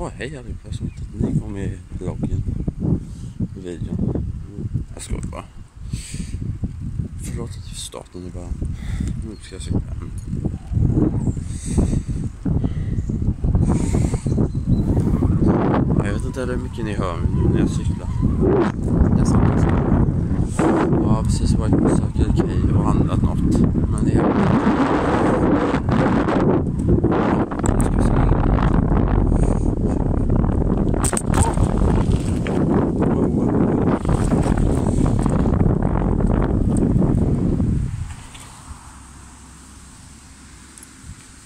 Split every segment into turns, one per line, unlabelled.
Åh hej allihopa som att ni kom med i vloggen. I videon. Jag skojar bara. Förlåt att jag startade nu bara. Nu ska jag cykla hem. Jag vet inte hur mycket ni hör nu när jag cyklar. Nästan. Jag har precis varit på Circle K och handlat något. Men det är... Nu ska vi se.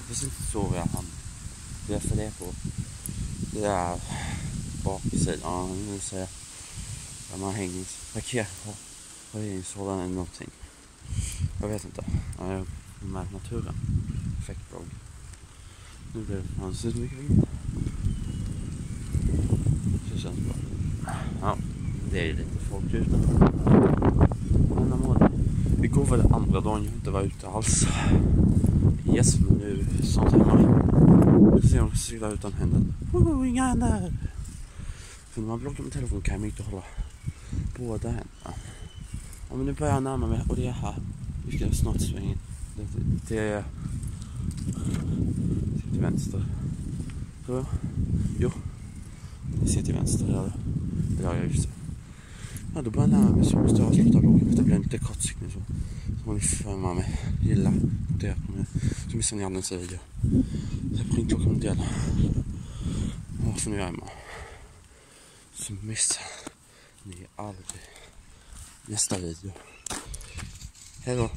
Det inte sover jag hann. Det är det på. Det är baksidan. Ja, nu säger jag. Där man hänger paket på parkeringshållaren eller någonting. Jag vet inte. Ja, jag med naturen. Perfekt blogg. Nu blir det fan så mycket vind. Så det känns bra. Ja, det är ju lite folk ute. Men mål. Igår var det andra dagen jag inte var ute alls. Yes, sånt snart hemma. Vi ser om jag cyklar utan händer. Oh, inga händer! För när man blockar med telefon kan man inte hålla båda händerna. Ja, men nu börjar jag närma mig och det är här. Vi ska snart svänga in. Det, det, det är till vänster. Tror jag. Jo. Det ser till vänster. Där. det. Det gör jag just det. Ja, då börjar jag närma mig så måste jag avsluta vloggen. Det blir lite kortsiktigt så. Så liksom får ni följa mig. Gilla. Det. Så missar ni aldrig nästa video. Så inte klockan och dela. Och så nu är jag hemma. Så missar ni aldrig nästa video. Hej då.